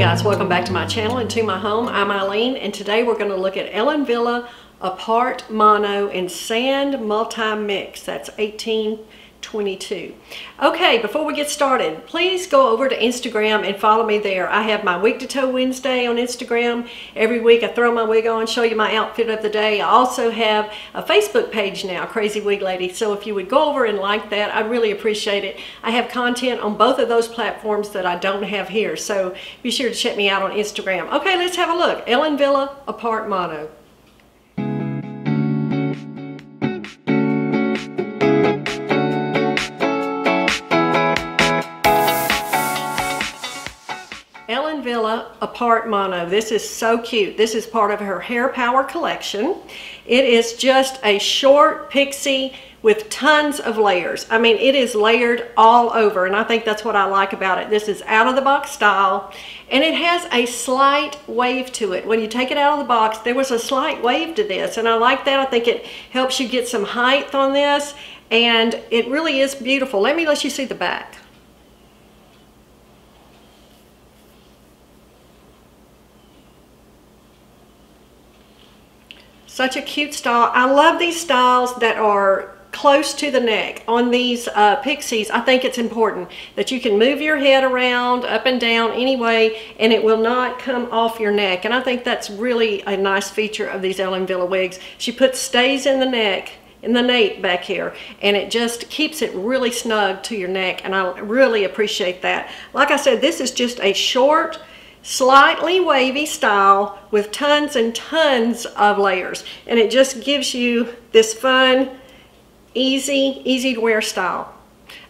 guys, welcome back to my channel and to my home. I'm Eileen and today we're going to look at Ellen Wille Apart Mono and Sandmulti Mix. That's 18 22. Okay, before we get started, please go over to Instagram and follow me there. I have my wig to toe Wednesday on Instagram. Every week I throw my wig on, show you my outfit of the day. I also have a Facebook page now, Crazy Wig Lady. So if you would go over and like that, I'd really appreciate it. I have content on both of those platforms that I don't have here. So be sure to check me out on Instagram. Okay, let's have a look. Ellen Wille, Apart Mono. Wille Apart Mono. This is so cute. This is part of her Hair Power collection. It is just a short pixie with tons of layers. I mean, it is layered all over, and I think that's what I like about it. This is out of the box style, and it has a slight wave to it. When you take it out of the box, there was a slight wave to this, and I like that. I think it helps you get some height on this, and it really is beautiful. Let me let you see the back. Such a cute style. I love these styles that are close to the neck. On these uh, pixies, I think it's important that you can move your head around, up and down anyway, and it will not come off your neck. And I think that's really a nice feature of these Ellen Wille wigs. She puts stays in the neck in the nape back here and it just keeps it really snug to your neck and I really appreciate that. Like I said this is just a short slightly wavy style with tons and tons of layers. And it just gives you this fun easy easy to wear style.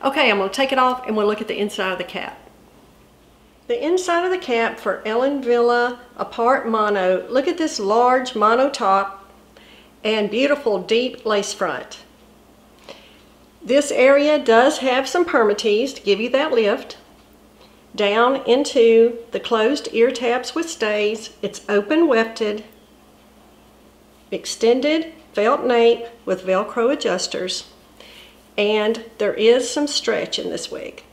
Okay I'm going to take it off and we'll look at the inside of the cap. The inside of the cap for Ellen Wille Apart Mono look at this large mono top and beautiful deep lace front. This area does have some permatease to give you that lift down into the closed ear tabs with stays. It's open wefted, extended felt nape with Velcro adjusters, and there is some stretch in this wig.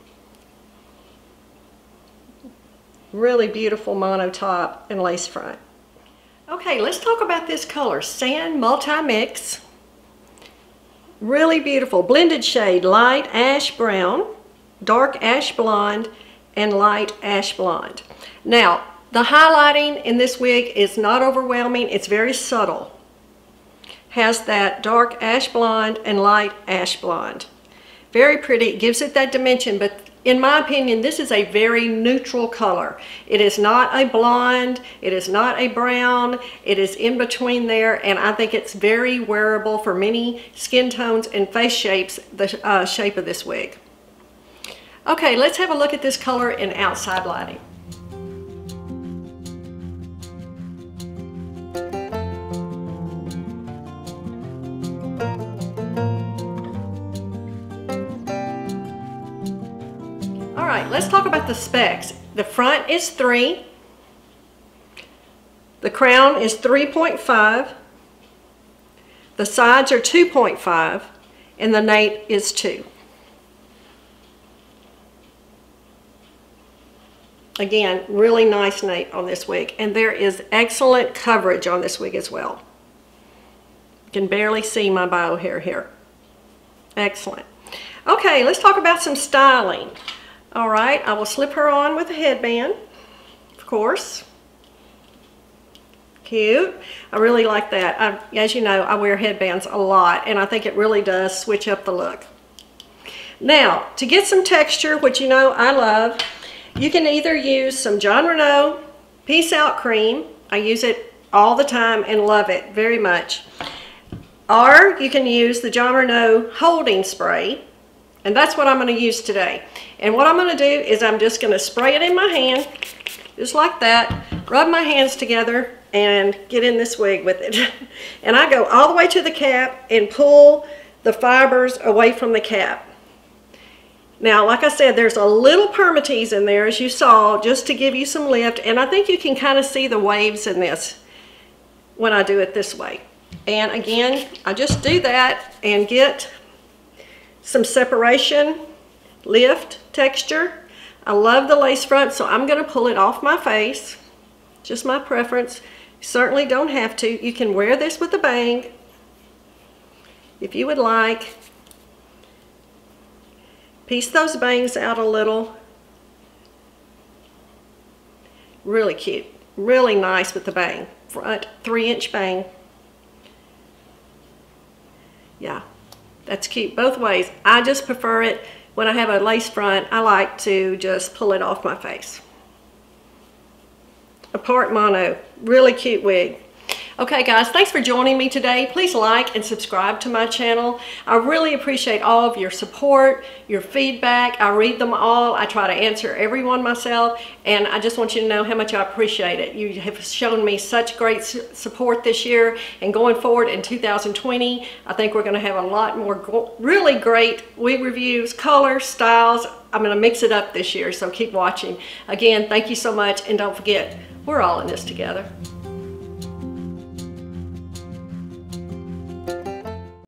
Really beautiful mono top and lace front. Okay, let's talk about this color, Sandmulti Mix. Really beautiful, blended shade, light ash brown, dark ash blonde, and light ash blonde. Now, the highlighting in this wig is not overwhelming. It's very subtle. Has that dark ash blonde and light ash blonde. Very pretty. It gives it that dimension, but in my opinion, this is a very neutral color. It is not a blonde. It is not a brown. It is in between there, and I think it's very wearable for many skin tones and face shapes, the uh, shape of this wig. Okay, let's have a look at this color in outside lighting. All right, let's talk about the specs. The front is 3. The crown is 3.5. The sides are 2.5. And the nape is 2. Again, really nice nape on this wig. And there is excellent coverage on this wig as well. You can barely see my bio hair here. Excellent. Okay, let's talk about some styling. All right, I will slip her on with a headband, of course. Cute. I really like that. I, as you know, I wear headbands a lot, and I think it really does switch up the look. Now, to get some texture, which you know I love, you can either use some Jon Renau Peace Out Cream. I use it all the time and love it very much. Or you can use the Jon Renau Holding Spray. And that's what I'm going to use today. And what I'm going to do is I'm just going to spray it in my hand, just like that. Rub my hands together and get in this wig with it. and I go all the way to the cap and pull the fibers away from the cap. Now, like I said, there's a little permatease in there, as you saw, just to give you some lift. And I think you can kind of see the waves in this when I do it this way. And again, I just do that and get some separation, lift, texture. I love the lace front, so I'm gonna pull it off my face. Just my preference. Certainly don't have to. You can wear this with a bang if you would like. Piece those bangs out a little. Really cute. Really nice with the bang. Front three inch bang. Yeah, that's cute both ways. I just prefer it when I have a lace front, I like to just pull it off my face. Apart Mono, really cute wig. Okay guys, thanks for joining me today. Please like and subscribe to my channel. I really appreciate all of your support, your feedback. I read them all. I try to answer everyone myself and I just want you to know how much I appreciate it. You have shown me such great support this year and going forward in 2020, I think we're gonna have a lot more really great wig reviews, colors, styles. I'm gonna mix it up this year, so keep watching. Again, thank you so much and don't forget, we're all in this together.